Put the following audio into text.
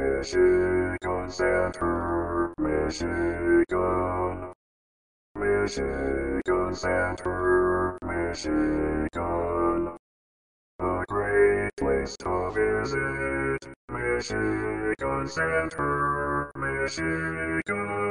Michigan Center, Michigan. Michigan Center, Michigan. A great place to visit, Michigan Center, Michigan.